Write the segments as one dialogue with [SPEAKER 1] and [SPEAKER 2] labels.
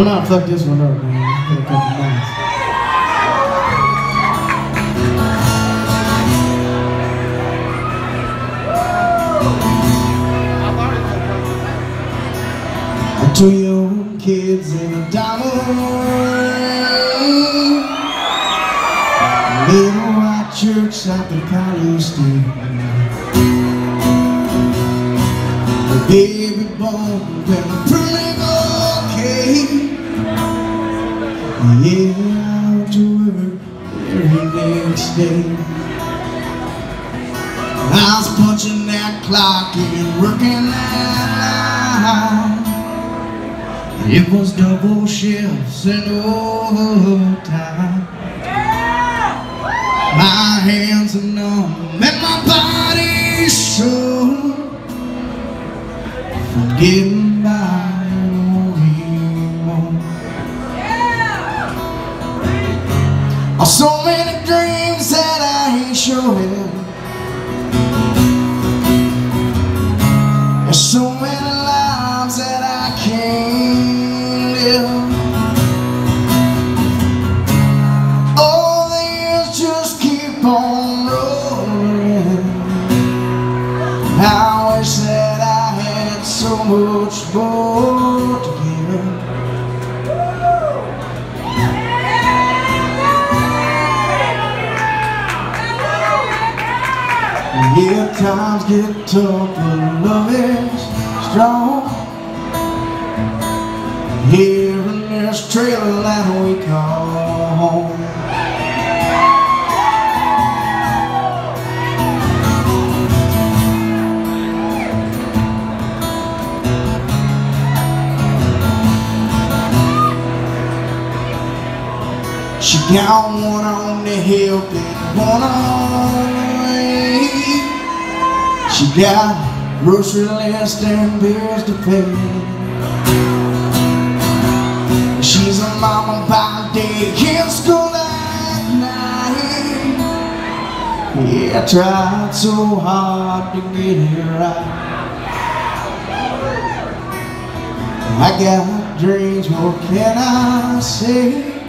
[SPEAKER 1] I'm not fuck this one up, man. A. To your kids in a ring Little white church the college street The baby born with a pretty okay Out to work every next day I was punching that clock and working that line it was double shifts and overtime. My hands are numb and my body's sore. From much more to give. Yeah, times get tough, but love is strong. Here in this trailer that She got one on the hip and one on the way. She got grocery list and bills to pay. She's a mama by day, in school at night. Yeah, I tried so hard to get it right. I got dreams, what can I say?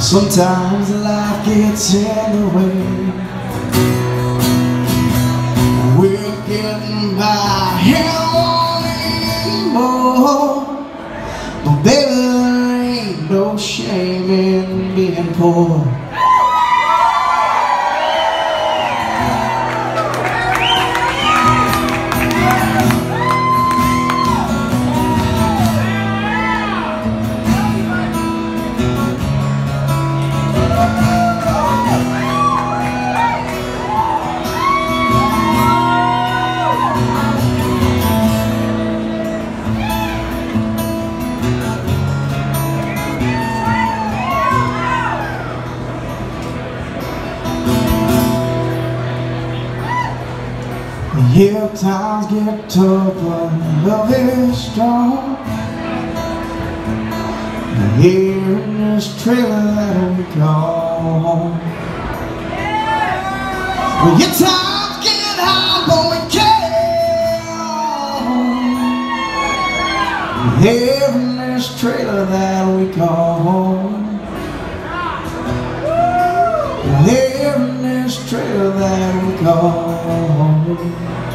[SPEAKER 1] Sometimes life gets in the way. We're getting by here anymore. But baby, there ain't no shame in being poor. Yeah, times get tough, but love is strong. Here in this trailer that we call home. Well, your times get hard, but we. Here in this trailer that we call home. Here in this trailer that we call home.